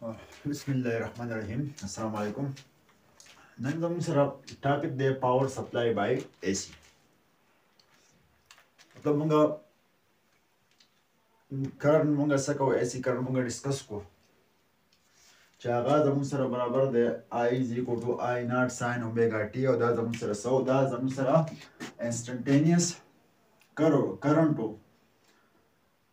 بسم الله الرحمن الرحیم السلام علیکم نن زموږ سره ټاپک دی پاور سپلای بای اے سی دا موږ کرن موږ څه کوو اے سی کرن موږ ډیسکس کوو چې هغه زموږ سره برابر دی آی از ایکو ټو آی ناټ ساین اومیګا ټي او دا زموږ سره سو دا زموږ سره انسټنټینیس کرو کرنټو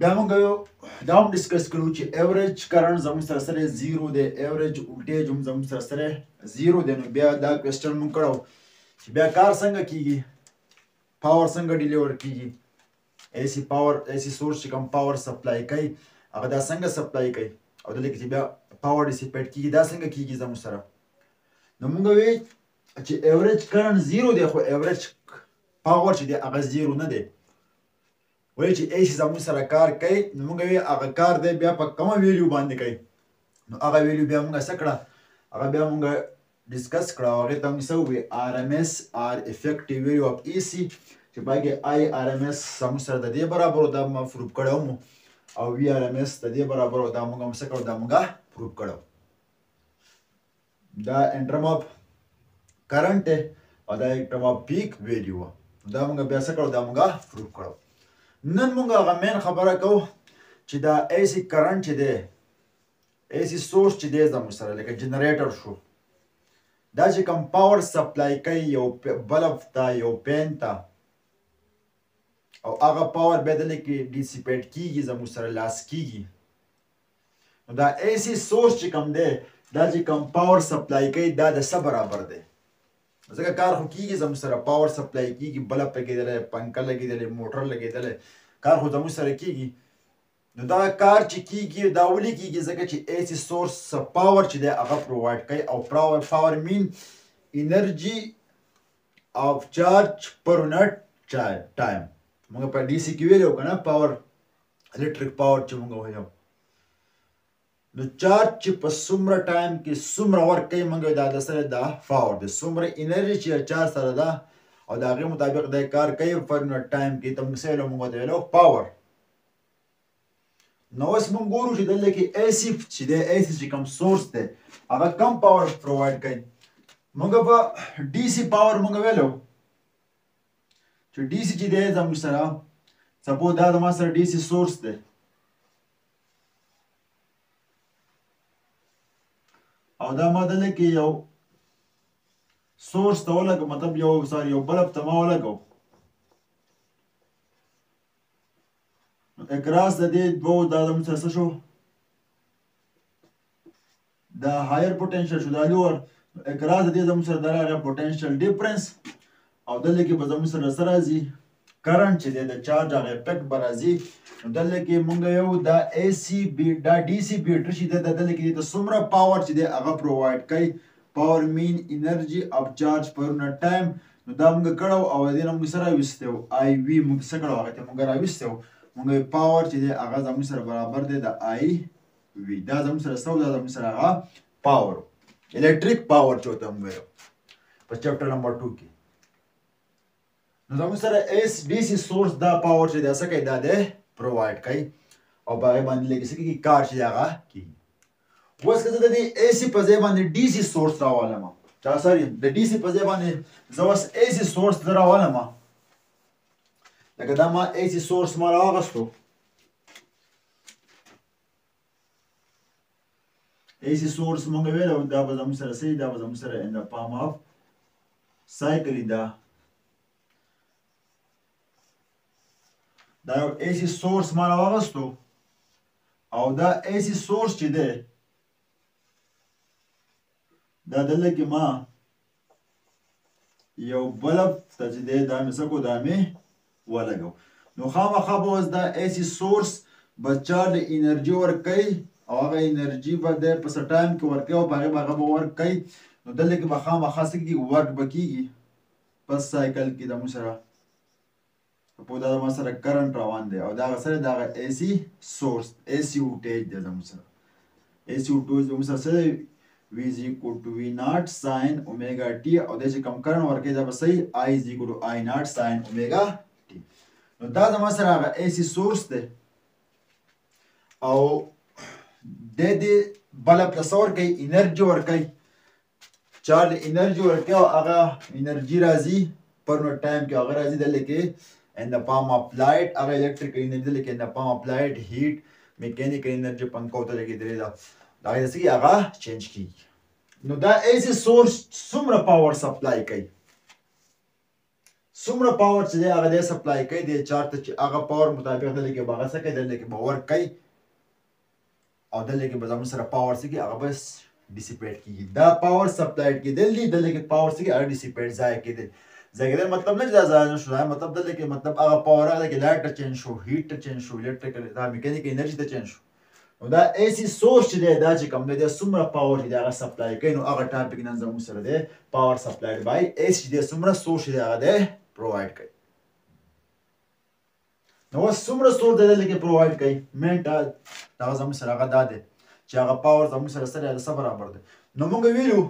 بیا موږ دا هم ډیسکس کړو چې ایوریج کرنټ زموږ سره سره زیرو دی ایوریج ولټیج هم زموږ سره سره زیرو دی نو بیا دا کوېسچن موږ کړو چې بیا کار څنګه کیږي پاور څنګه ډیلیور کیږي ایسی پاور ایسی سورس چې کوم پاور سپلای کوي هغه دا څنګه سپلای کوي او دلته کې بیا پاور ډیسیپیټ کیږي دا څنګه کیږي زموږ سره نو موږ وی چې ایوریج کرنټ زیرو دی خو ایوریج پاور چې دی هغه زیرو نه دی وایي چې ایسی زموږ سره کار کوي نو موږ وی هغه کار دی بیا په کومه ویډیو باندې کوي نو هغه ویډیو بیا موږ څه کړه هغه بیا موږ ډیسکس کړه او هغه ته موږ څه وی آر ایم اس آر افیکټیو ویډیو اف ای سی چې باګه آی آر ایم اس زموږ سره د دې برابر دا ما پروف کړو مو او وی آر ایم اس د دې برابر دا موږ هم څه کړو دا موږ پروف کړو دا انټرم اپ کرنٹ ہے او دا انټرم اپ پیک ویلیو دا موږ بیا څه کړو دا موږ پروف کړو نن موږ هغه مین خبره کوو چې دا ایسی کرنٹ چې دی ایسی سورس چې دی زموږ سره لکه جنریټر شو دا چې کوم پاور سپلای کوي یو بلب ته یو پین ته او هغه پاور به دلته کې ډیسیپیټ کیږي زموږ سره لاس کیږي نو دا اي سي سورس چې کوم دی دا چې کوم پاور سپلای کوي دا د څه برابر دی ځکه کار خو کیږي زموږ سره پاور سپلای کیږي بلب لګېدلی پنکه لګېدلی موټر لګېدلی کار خو زموږ سره کیږي نو دا کار چې کیږي دا ولې کیږي ځکه چې ایسی سورس پاور چې دی هغه پرووایډ کوي او پاور پاور مین انرژي اف چارج پر یونټ ټایم موږ په ډي سي کې ویلو کنه پاور الکتریک پاور چې موږ وایو نو چارج چې په څومره ټایم کې څومره ورک کوي موږ دا د سره دا فاور دی څومره انرژي چې چارج سره ده او د هغې مطابق د کار کوي په ټایم کې ته موږ سره له موږ ویلو پاور نو اوس موږ ګورو چې دلته کې ایسیف چې د ایسیف چې کوم سورس دی هغه کم پاور پروواید کوي موږ په ډي سي پاور موږ ویلو چې ډي سي چې دی زموږ سره سپوز دا زما سره ډي سي سورس دی او دا ما دلته کې یو سورس ته ولګو مطلب یو سر یو بلب ته ما ولګو اکراس د دې دوو دا زموږ سره څه شو دا هایر پوتنشل شو دا لوړ اکراز دې زموږ سره دراغه پوتنشل ډیفرنس او دلته کې به زموږ سره سره راځي کرنٹ چې د چارج هغه افیکټ به راځي نو دلته کې مونږ یو دا ای سی بی دا ډي سی بیټری چې د دلته کې د څومره پاور چې د هغه پرووایډ کوي پاور مین انرژي اف چارج پر یونټ ټایم نو دا مونږ کړو او دې نه مونږ سره وستو آی وی مونږ سره کړو هغه ته مونږ راوستو مونږ پاور چې د هغه زموږ سره برابر دی د آی وي دا زموږ سره سو دا زموږ سره هغه پاور الیکټریک پاور چې ته موږ په چپټر نمبر 2 کې نو زموږ سره اس ډي سي سورس دا پاور چې دا څه کوي دا ده پروواید کوي او باغې باندې لګي سکه کی کار چې هغه کی اوس که زه د اي سي په ځای باندې ډي سي سورس راوالم چا سوري د ډي سي په ځای باندې زه اوس اي سي سورس راوالم لکه دا ما اي سي سورس ما راغستو ایسی سورس مونږ ویل او دا به زموږ سره سي دا به زموږ سره ان د پام اف سایکل دا دا یو ایسی سورس ما راوغستو او دا ایسی سورس چې ده دا دلته کې ما یو بلب ته چې دی دا مې سکو دا مې ولګو نو خامخا به اوس دا ایسی سورس به چارج انرژي ورکوي او هغه انرژي به دی په څه ټایم کې ورکوي او په هغې به هغه به ورکوي نو دلته کې به خامخا څه کېږي ورک به کېږي په سایکل کې زموږ سره په دا ما سره کرنٹ روان دی او دا سره دا اي سي سورس اي سي وولټیج دی زمو سره اي سي وولټیج زمو سره سره وی از ایکول ټو وی ناټ ساين اوميګا ټي او د چې کم کرن ورکې دا به صحیح آی از ایکول ټو آی ناټ ساين اوميګا ټي نو دا زمو سره هغه اي سي سورس دی او د دې بلب تصور کوي انرژي ورکوي چا د انرژي ورکړي او هغه انرژي راځي پر نو ټایم کې هغه راځي دلته کې ان د پام اف لایټ هغه الکتریکل انرژي دلته کې ان د پام اف لایټ هیټ میکانیکل انرژي پنکو ته لګېدلې ده دا هغه څه هغه چینج کیږي نو دا ایز سورس څومره پاور سپلای کوي څومره پاور چې هغه دې سپلای کوي د چارت چې هغه پاور مطابق دلته کې بغسه کوي دلته کې باور کوي او دلته کې به زموږ سره پاور څه کې هغه به ډیسیپیټ کیږي دا پاور سپلایډ کېدل دي دلته کې پاور څه کې هغه ډیسیپیټ ځای کېدل ځای کېدل مطلب نه چې دا ځای نه شو دا مطلب دلته کې مطلب هغه پاور هغه کې لایټ چینج شو هیټ چینج شو الکتریکل دا میکانیکي انرژي ته چینج شو نو دا ایسی سورس چې دی دا چې کوم دی دا څومره پاور چې دی هغه سپلای کوي نو هغه ټاپک نن زموږ سره دی پاور سپلایډ بای ایس چې دی څومره سورس چې دی هغه دی پرووایډ کوي نو اوس څومره سور دی دلته کې پرووایډ کوي مین دا دغه زموږ سره هغه دا دی چې هغه پاور زموږ سره سره د څه برابر دی نو موږ ویلو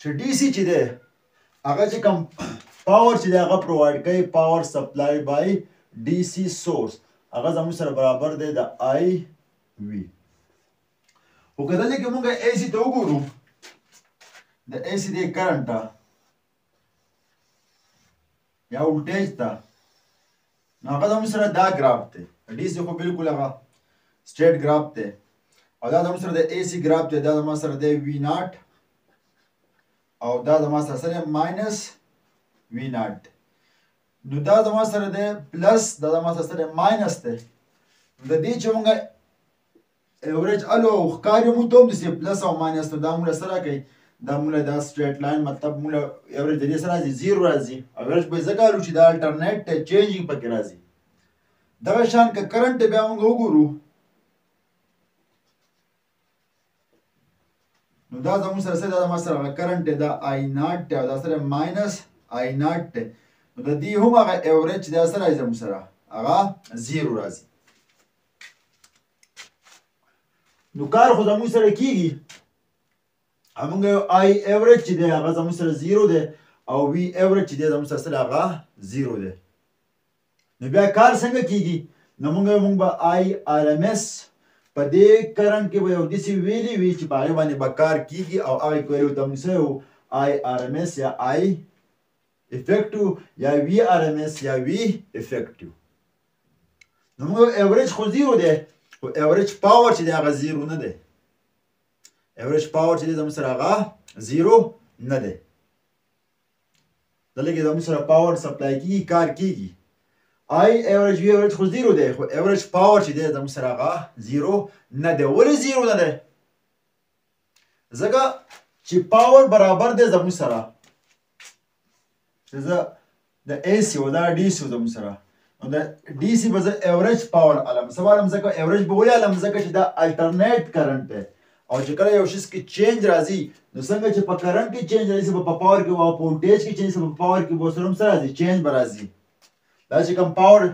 چې ډي سي چې دی هغه چې کوم پاور چې دی هغه پرووایډ کوي پاور سپلای بای ډي سي سورس هغه زموږ سره برابر دی د آی وی او که دلته کې موږ اے سي ته وګورو د اے سي د کرنټ یا ولټیج ته نو هغه زموږ سره دا ګراف دی ډي سي خو بالکل هغه سټریټ ګراف دی او دا زموږ سره د اي سي ګراف دی دا زموږ سره دی وي ناټ او دا زموږ سره سره ماینس وي ناټ نو دا زموږ سره دی پلس دا زموږ سره سره ماینس دی د دې چې موږ ایوریج الو او ښکاری مو ته هم سی پلس او ماینس ته دا موږ سره کوي دا موږ دا سټریټ لاین مطلب موږ ایوریج دې سره راځي زیرو راځي ایوریج به ځکه الو چې دا الټرنیټ ته چینجینګ پکې راځي دا شان ک کرنٹ بیا موږ وګورو نو دا زموږ سره سره دا ما سره کرنٹ دا آی ناټ ته دا سره ماینس آی ناټ ته نو د دې هم هغه ایوریج دا سره زموږ سره هغه زیرو راځي نو کار خو زموږ سره کیږي همغه یو آی ایوریج چې دی هغه زموږ سره زیرو دی او وی ایوریج چې دی زموږ سره سره هغه زیرو دی نو بیا کار څنګه کیږي نو موږ موږ به آی آر ایم ایس په دې کرنټ کې به یو دسی ویلی وی چې په هغه باندې به کار کیږي او هغه کویلو ته موږ سره آی آر ایم ایس یا آی افیکټو یا وی آر ایم ایس یا وی افیکټو نو موږ ایوریج خو زیرو دی خو ایوریج پاور چې دی هغه زیرو نه دی ایوریج پاور چې دی زموږ سره هغه زیرو نه دی دلته کې زموږ سره پاور سپلای کیږي کار کیږي آی ایوریج وی ایوریج خو زیرو دی خو ایوریج پاور چې دی زموږ سره هغه زیرو نه دی ولې زیرو نه دی ځکه چې پاور برابر دی زموږ سره زه د اي سي او دا ډي سي زموږ سره نو د ډي سي به زه ایوریج پاور علم څه وایلم ځکه ایوریج به ولې علم ځکه چې دا الټرنیټ کرنټ دی او چې کله یو شیز کې چینج راځي نو څنګه چې په کرنټ کې چینج راځي په پاور کې او په وولټیج کې چینج په پاور کې به سره هم سره راځي چینج به راځي دا چې کوم پاور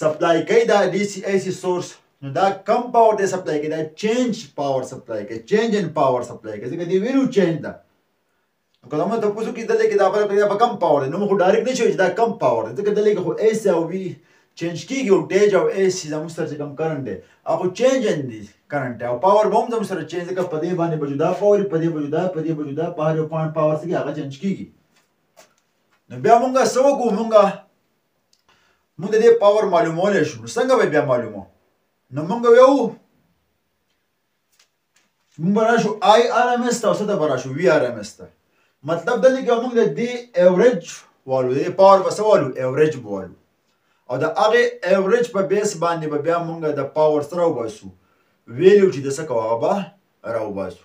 سپلای کوي دا ډي سي اي سي سورس نو دا کم پاور دی سپلای کوي دا چینج پاور سپلای کوي چینج ان پاور سپلای کوي ځکه دی ویلو چینج ده نو که موږ تاسو کې دلته کې دا پر په کم پاور دی نو موږ ډایرکټ نشو چې دا کم پاور دی ځکه دلته کې خو اي سي او وي چینج کیږي او ډیج او اي سي زموږ سره چې کم کرنټ دی هغه چینج ان دي کرنټ او پاور به هم زموږ سره چینج ځکه په دې باندې بجودا پاور په دې بجودا په دې بجودا په هر یو پوینټ پاور څخه هغه چینج کیږي نو بیا مونږه سو کو مونږه مونږ د دې پاور معلومول شو څنګه به بیا معلومو نو مونږ ویو مونږ راشو آی آر ام اس ته او څه ته راشو وی آر ام اس ته مطلب دا دی چې مونږ د دې ایوریج والو د پاور وسوالو ایوریج بوالو او د هغه ایوریج په بیس باندې به بیا مونږ د پاور سره وباسو ویلو چې د څه کوه به راوباسو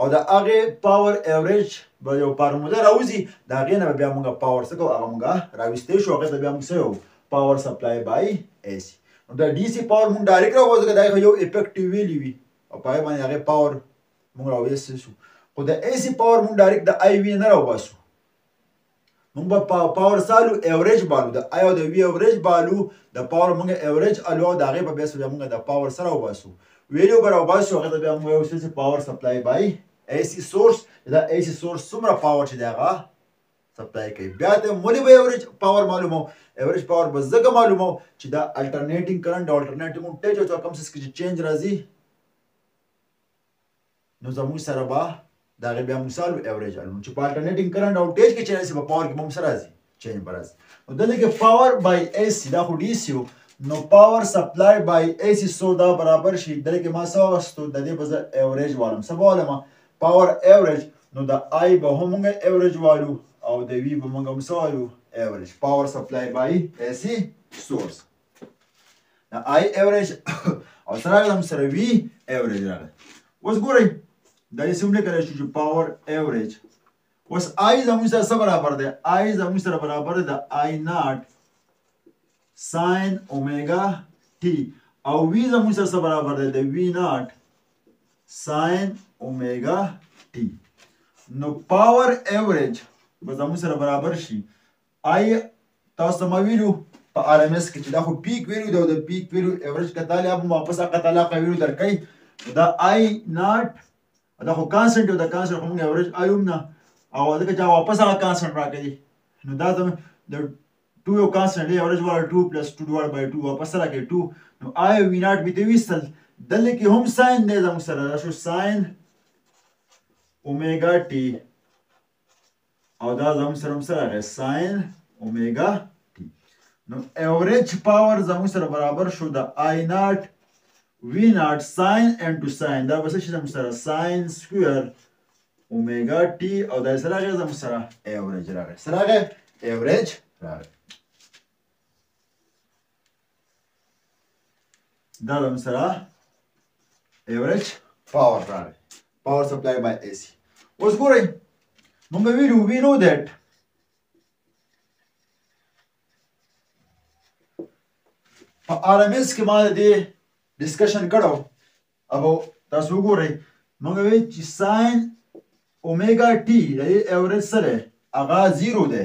او د هغې پاور ایوریج به یو فارموله راوځي د هغې نه به بیا موږ پاور څه کوو هغه موږ راویستی شو هغې ته بیا موږ څه یو پاور سپلای بای اې سي نو بیا ډي سي پاور موږ ډایرکټ راوځو ځکه دا یو افیکټیو ویلی وي او په هغې باندې هغې پاور موږ راویستی شو خو د اې سي پاور موږ ډایرکټ د آی وي نه راوباسو مونږ به پا پاور سالو ایوریج بالو د ایو د وی ایوریج بالو د پاور مونږ ایوریج الو او دا غي په بیس بیا مونږ د پاور سره وباسو ویلو بر وباسو هغه بیا مونږ یو سیس پاور سپلای بای ای سی سورس دا ای سی سورس څومره پاور چې داغه سپلای کوي بیا ته مولې به ایوریج پاور معلومو ایوریج پاور به زګه معلومو چې دا الټرنیټینګ کرنٹ الټرنیټینګ ټیچ او کوم سیس کې چینج راځي نو زموږ سره به دا غي بیا مثال ایوریج علوم چې په الټرنیټینګ کرنٹ او ټیج کې چینج په پاور کې بم سره راځي چینج پر راځي نو دلته کې پاور بای ای سی دا خو ډي سی نو پاور سپلای بای ای سی سو دا برابر شي دلته کې ما سو واستو د دې بزر ایوریج والم سبا علم پاور ایوریج نو د آی به هم موږ ایوریج والو او د وی به موږ هم سوالو ایوریج پاور سپلای بای ای سی سورس د آی ایوریج او سره راغلم سره وی ایوریج راغلی اوس ګورئ دا یې سم لیکلی شو چې پاور ایوریج اوس آی زموږ سره څه برابر دی آی زموږ سره برابر دی د آی ناټ ساین اومیګا ټي او وی زموږ سره څه برابر دی د وی ناټ ساین اومیګا ټي نو پاور ایوریج به زموږ سره برابر شي آیا تاسو ته ما ویلو په ار ام اس کې چې دا خو پیک ویلو دی او د پیک ویلو ایوریج کته له ابو واپس هغه تعالی کا ویلو درکې دا آی ناټ دا خو کانسټنټ او دا کانسټنټ هم ایوریج ایوم نه او دا چې واپس هغه کانسټنټ راکړي نو دا زموږ د 2 یو کانسټنټ دی ایوریج وال 2 پلس 2 ډوال بای 2 واپس راکړي 2 نو آی وی ناټ به دی وستل دلته کې هم ساين دی زموږ سره دا شو ساين اومېګا ټي او دا زموږ سره هم سره راغی ساین اومیګا ټي نو ایوریج پاور زموږ سره برابر شو د آی ناټ وی ناټ ساین ان ټو ساین دا به څه شي زموږ سره ساین سکویر اومیګا ټي او دا سره راغی زموږ سره ایوریج راغی سره راغی ایوریج راغی دا به سره ایوریج پاور راغی پاور سپلای بای اي سي اوس ګورئ موږ ویلو وی نو دیټ په آر ام اس کې ما د ډیسکشن کړو او تاسو وګورئ موږ وی چې ساين اوميګا ټي د ایوریج سره هغه زیرو دی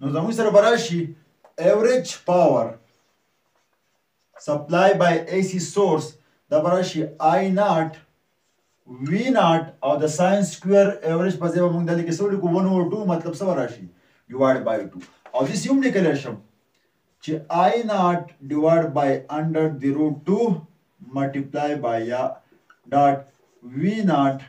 نو زموږ سره به راشي ایوریج پاور سپلای بای اي سي سورس دا به راشي آی ناټ وی ناټ او د ساين سکوير ایوریج په ځای به موږ دلته کې څو لیکو 1 اوور 2 مطلب څه راشي ډیوایډ بای 2 او دې سیوم لیکل شم چې آی ناټ ډیوایډ بای انډر دی روټ 2 ملټیپلای بای یا ډاټ وی ناټ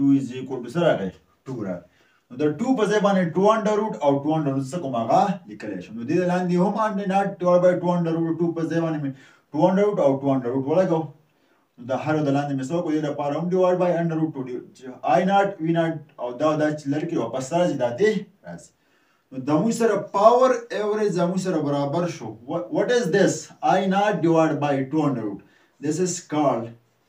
2 is equal to سره راغی 2 راغی نو د 2 په ځای باندې 2 انډر روټ او 2 انډر روټ څه کوم هغه لیکل شي نو دې لاندې هم انډ نه 2 بای 2 انډر روټ 2 په ځای باندې 2 انډر روټ او 2 انډر روټ ولګو نو د هر د لاندې مسو کو دې لپاره هم ډیوایډ بای انډر روټ 2 چې آی ناټ وی ناټ او دا دا چې لري کې واپس راځي دا دې راځي نو د مو سره پاور ایوریج د مو سره برابر شو واټ از دیس آی ناټ ډیوایډ بای 2 انډر روټ دیس از کالډ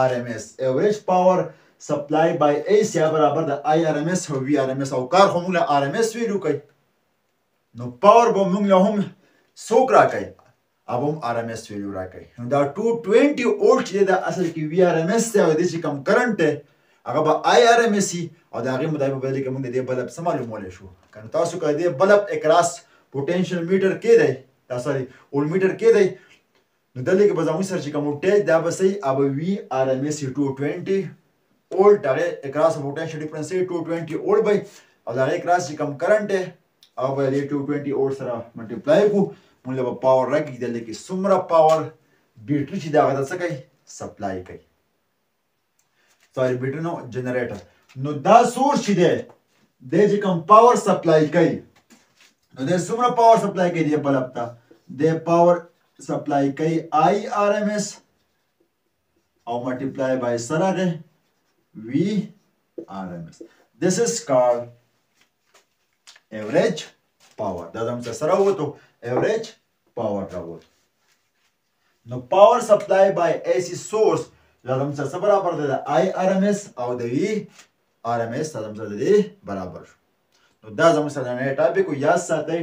آر ایم ایس ایوریج پاور سپلای بای ای سی برابر د آی آر ایم ایس او وی آر ایم ایس او کار خو موږ له آر ایم ایس ویلو کوي نو پاور به موږ له هم څوک راکړي او هم آر ایم ایس ویلو راکړي نو دا 220 اولټ دی دا اصل کې وی آر ایم ایس دی او د چې کم کرنٹ دی هغه به آی آر ایم ایس او دا هغه مطابق به لکه موږ د دې بلب سم معلومول شو کنه تاسو کړه دې بلب اکراس پوتنشل میټر کې دی دا سوري اول میټر کې دی نو دلته کې به زموږ سره چې کوم ټیج دا به سي اب وی ار ام اس 220 اول دغه اکراس پوتنشل ډیفرنس 220 اول به او دا اکراس چې کوم کرنٹ او به دې 220 اول سره ملټیپلای کو موږ به پاور راکې دلته کې سمره پاور بیټری چې دا غته څه کوي سپلای کوي سوري بیټرنو جنریټر نو دا سورس چې دی د چې کوم پاور سپلای کوي نو د څومره پاور سپلای کوي د بلب ته د پاور سپلای کوي آی آر ایم اس او ملټیپلای بای سره ده وی آر ایم اس this is called average power دا زموږ سره وته average power راوته نو پاور سپلای بای ای سی سورس دا زموږ سره څه برابر دی د آی آر ایم ایس او د وی آر ایم ایس زموږ سره دی برابر شو نو دا زموږ سره نه ټاپک یاد ساتئ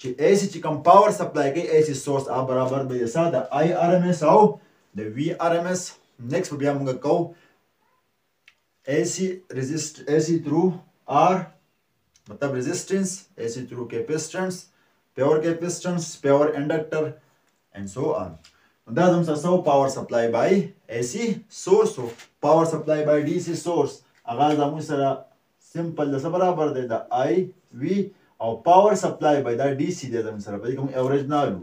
چې ای سی چې کوم پاور سپلای کوي ای سی سورس آ برابر به یې د آی آر ایم ایس او د وی آر ایم ایس نیکس بیا موږ کوو ایسی ریزسٹ ایسی تھرو آر مطلب ریزسٹنس ایسی تھرو کیپیسٹنس پیور کیپیسٹنس پیور انڈکٹر اینڈ سو آن دا زم سره سو پاور سپلای بای ایسی سورس او پاور سپلای بای ډی سی سورس هغه زمو سره سمپل د برابر دی د آی وی او پاور سپلای بای دا ډی سی دی زمو سره په کوم اوریجنالو